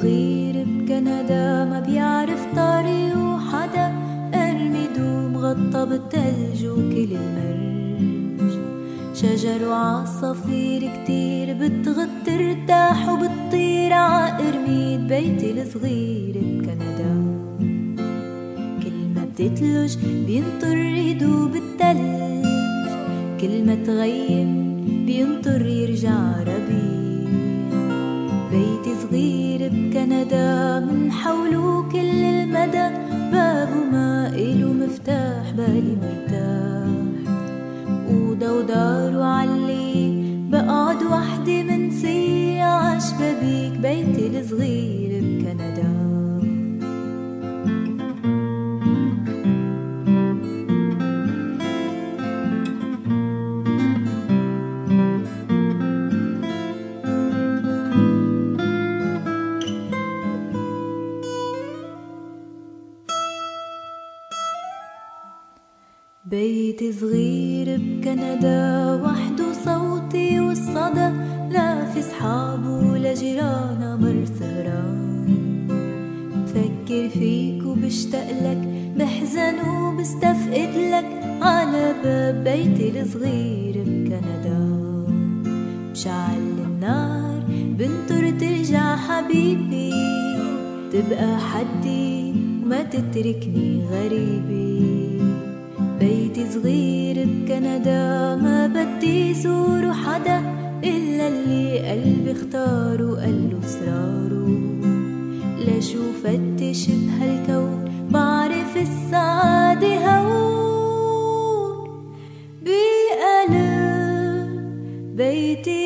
صغير بكندا ما بيعرف طريقه حدا ارمي دوم غطى بالتلج وكل المرج. شجر وعصافير كتير بتغط ترتاح وبتطير ع ارميد بيتي الصغير بكندا. كل ما بتتلج بينطر يدوب التلج كل ما تغيم بينطر يرجع ربيع. حوله كل المدى بابه ما إله مفتاح بالي مرتاح. أوضة ودار وعلي بقعد وحدي من سيع شبابيك بيتي الصغير بكندا. بيت صغير بكندا وحده صوتي والصدى. لا في صحاب ولا جيران مر سهران. بفكر فيك وبشتاق لك بحزن وبستفقد لك. على باب بيتي الصغير بكندا. بشعل النار بنطر ترجع حبيبي. تبقى حدي وما تتركني غريبي. بيتي صغير بكندا ما بدي زور حدا إلا اللي قلبي اختاره وقال له اسراره لشو فتش بهالكون؟ بعرف السعادة هون. بقلب بيتي